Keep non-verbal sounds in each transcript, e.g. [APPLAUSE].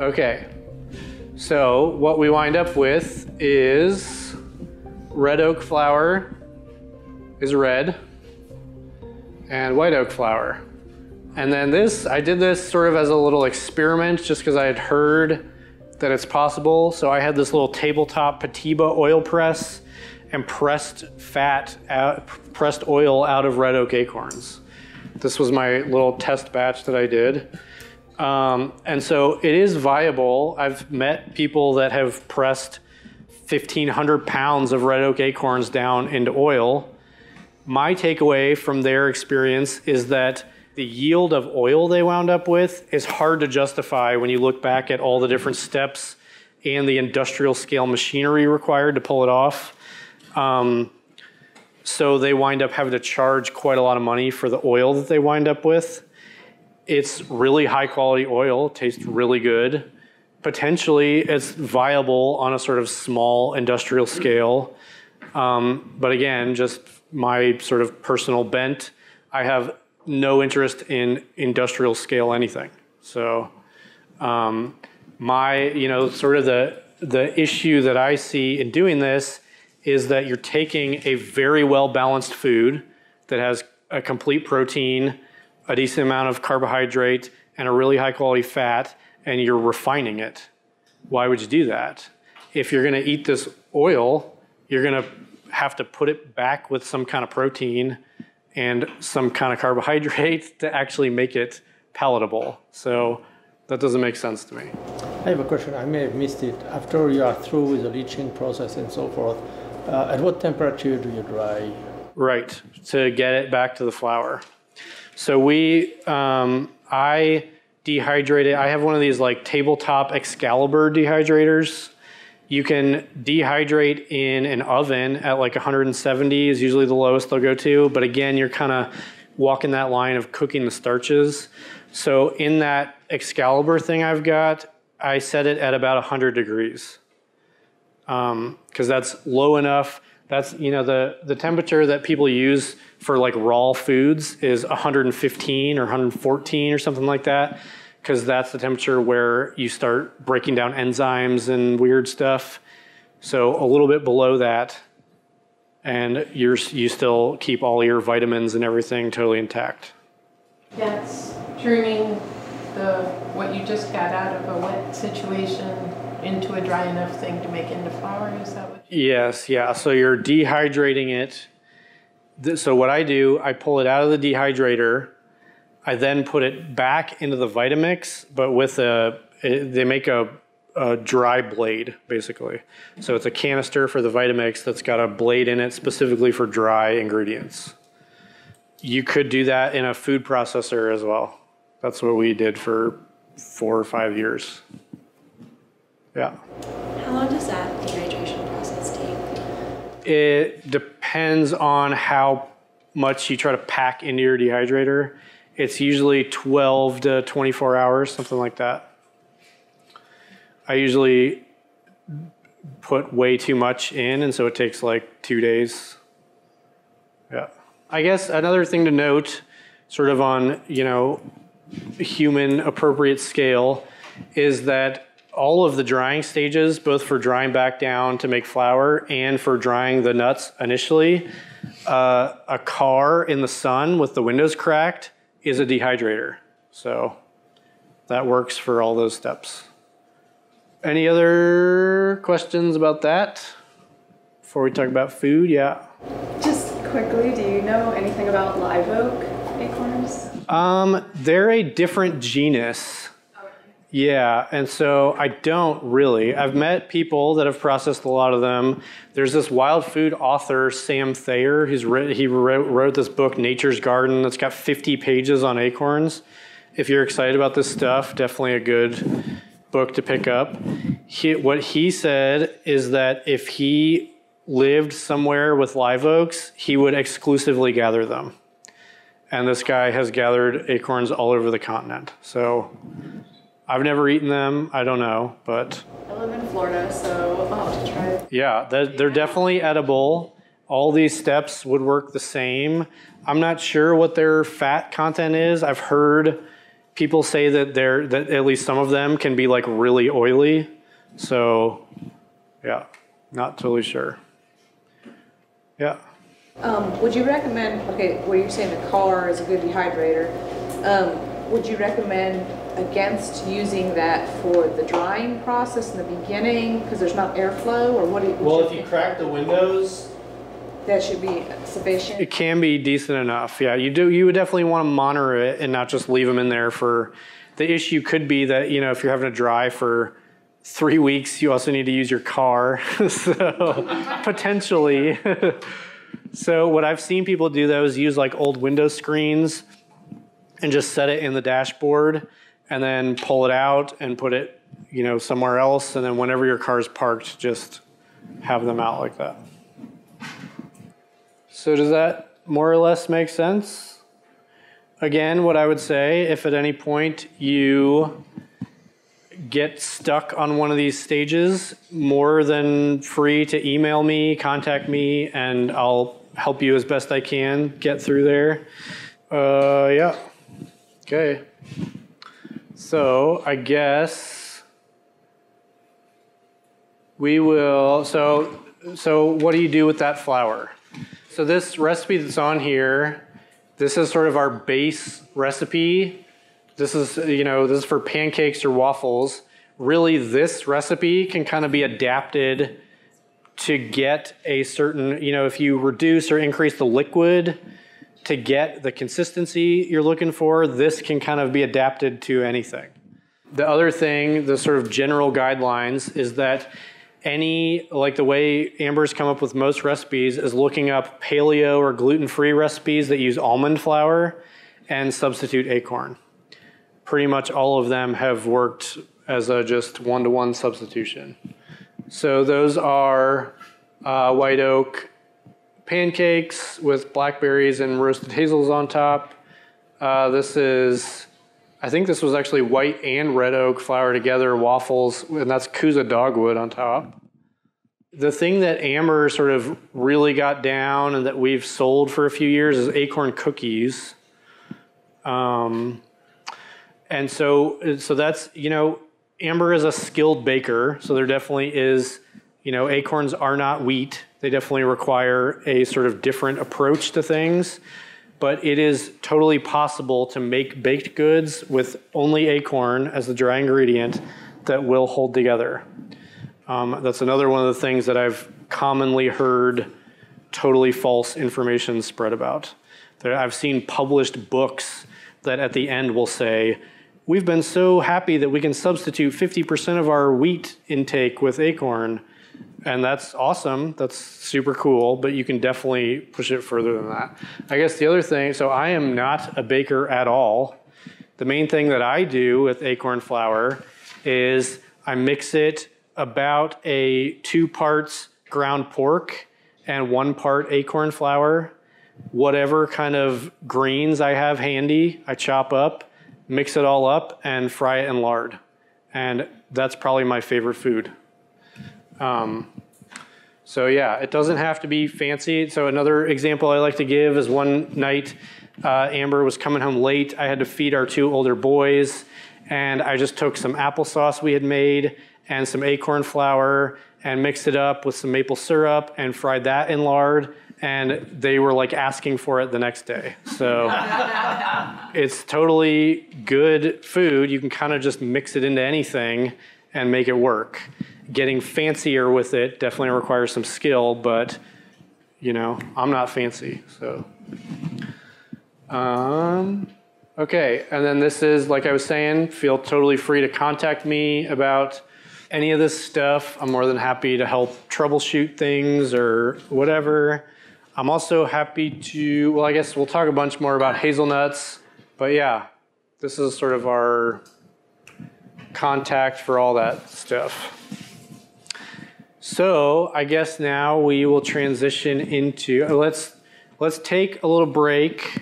Okay. So what we wind up with is red oak flour is red and white oak flour. And then this, I did this sort of as a little experiment just because I had heard that it's possible. So I had this little tabletop Piteba oil press and pressed fat, out, pressed oil out of red oak acorns. This was my little test batch that I did. Um, and so it is viable. I've met people that have pressed 1,500 pounds of red oak acorns down into oil. My takeaway from their experience is that the yield of oil they wound up with is hard to justify when you look back at all the different steps and the industrial scale machinery required to pull it off. Um, so they wind up having to charge quite a lot of money for the oil that they wind up with. It's really high quality oil, tastes really good. Potentially, it's viable on a sort of small industrial scale. Um, but again, just my sort of personal bent, I have no interest in industrial scale anything. So, um, my, you know, sort of the the issue that I see in doing this is that you're taking a very well balanced food that has a complete protein, a decent amount of carbohydrate, and a really high quality fat, and you're refining it. Why would you do that? If you're going to eat this oil, you're going to have to put it back with some kind of protein and some kind of [LAUGHS] carbohydrate to actually make it palatable. So that doesn't make sense to me. I have a question. I may have missed it. After you are through with the leaching process and so forth, uh, at what temperature do you dry? Right, to get it back to the flour. So we, um, I dehydrated, I have one of these like tabletop Excalibur dehydrators. You can dehydrate in an oven at like 170 is usually the lowest they'll go to. But again, you're kind of walking that line of cooking the starches. So in that Excalibur thing I've got, I set it at about 100 degrees because um, that's low enough. That's you know the the temperature that people use for like raw foods is 115 or 114 or something like that because that's the temperature where you start breaking down enzymes and weird stuff. So a little bit below that, and you're you still keep all your vitamins and everything totally intact. That's turning the what you just got out of a wet situation into a dry enough thing to make into flour? Is that what? Yes, yeah. So you're dehydrating it. So what I do, I pull it out of the dehydrator. I then put it back into the Vitamix, but with a eh, they make a, a dry blade basically. So it's a canister for the Vitamix that's got a blade in it specifically for dry ingredients. You could do that in a food processor as well. That's what we did for four or five years. Yeah. How long does that dehydration process take? It depends on how much you try to pack into your dehydrator. It's usually 12 to 24 hours, something like that. I usually put way too much in, and so it takes like two days. Yeah. I guess another thing to note, sort of on, you know, human appropriate scale, is that all of the drying stages, both for drying back down to make flour and for drying the nuts initially, uh, a car in the sun with the windows cracked is a dehydrator. So that works for all those steps. Any other questions about that before we talk about food? Yeah. Just quickly, do you know anything about live oak acorns? Um, they're a different genus. Yeah, and so I don't really. I've met people that have processed a lot of them. There's this wild food author, Sam Thayer, who's he wrote, wrote this book, Nature's Garden, that's got 50 pages on acorns. If you're excited about this stuff, definitely a good book to pick up. He, what he said is that if he lived somewhere with live oaks, he would exclusively gather them. And this guy has gathered acorns all over the continent. So I've never eaten them. I don't know, but I live in Florida, so I'll have to try it. yeah, they're, they're definitely edible. All these steps would work the same. I'm not sure what their fat content is. I've heard people say that they're that at least some of them can be like really oily. So, yeah, not totally sure. Yeah. Um, would you recommend, okay, well, you're saying the car is a good dehydrator, um, would you recommend against using that for the drying process in the beginning, because there's not airflow, or what do you? Well, if you crack the windows, That should be sufficient? it can be decent enough. Yeah, you do. You would definitely want to monitor it and not just leave them in there for. The issue could be that you know if you're having to dry for three weeks, you also need to use your car. [LAUGHS] so potentially. [LAUGHS] so what I've seen people do though is use like old window screens and just set it in the dashboard and then pull it out and put it you know somewhere else and then whenever your car's parked just have them out like that. So does that more or less make sense? Again, what I would say, if at any point you get stuck on one of these stages, more than free to email me, contact me, and I'll help you as best I can get through there. Uh, yeah. Okay. So I guess we will. So, so what do you do with that flour? So this recipe that's on here, this is sort of our base recipe. This is, you know, this is for pancakes or waffles. Really, this recipe can kind of be adapted to get a certain, you know, if you reduce or increase the liquid to get the consistency you're looking for, this can kind of be adapted to anything. The other thing, the sort of general guidelines, is that any, like the way Amber's come up with most recipes, is looking up paleo or gluten free recipes that use almond flour and substitute acorn. Pretty much all of them have worked as a just one to one substitution. So those are uh, white oak pancakes with blackberries and roasted hazels on top. Uh, this is, I think this was actually white and red oak flour together waffles, and that's Kousa dogwood on top. The thing that Amber sort of really got down and that we've sold for a few years is acorn cookies. Um, and so, so that's, you know, Amber is a skilled baker, so there definitely is, you know, acorns are not wheat. They definitely require a sort of different approach to things. But it is totally possible to make baked goods with only acorn as the dry ingredient that will hold together. Um, that's another one of the things that I've commonly heard totally false information spread about. That I've seen published books that at the end will say, We've been so happy that we can substitute 50% of our wheat intake with acorn. And that's awesome. That's super cool, but you can definitely push it further than that. I guess the other thing so I am not a baker at all. The main thing that I do with acorn flour is I mix it about a two parts ground pork and one part acorn flour. Whatever kind of greens I have handy, I chop up mix it all up and fry it in lard. And that's probably my favorite food. Um, so yeah, it doesn't have to be fancy. So another example I like to give is one night uh, Amber was coming home late. I had to feed our two older boys, and I just took some applesauce we had made and some acorn flour and mixed it up with some maple syrup and fried that in lard. And they were like asking for it the next day. So [LAUGHS] it's totally good food. You can kind of just mix it into anything and make it work. Getting fancier with it definitely requires some skill, but you know, I'm not fancy, so. Um, okay, and then this is, like I was saying, feel totally free to contact me about any of this stuff. I'm more than happy to help troubleshoot things or whatever. I'm also happy to, well, I guess we'll talk a bunch more about hazelnuts, but yeah, this is sort of our contact for all that stuff. So I guess now we will transition into, let's, let's take a little break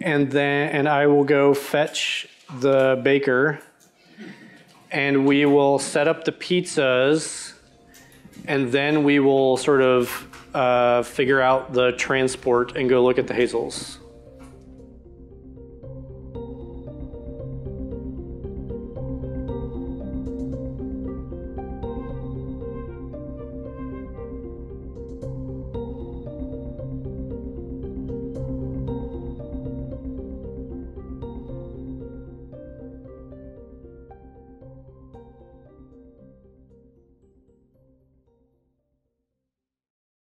and then, and I will go fetch the baker and we will set up the pizzas and then we will sort of uh, figure out the transport and go look at the hazels.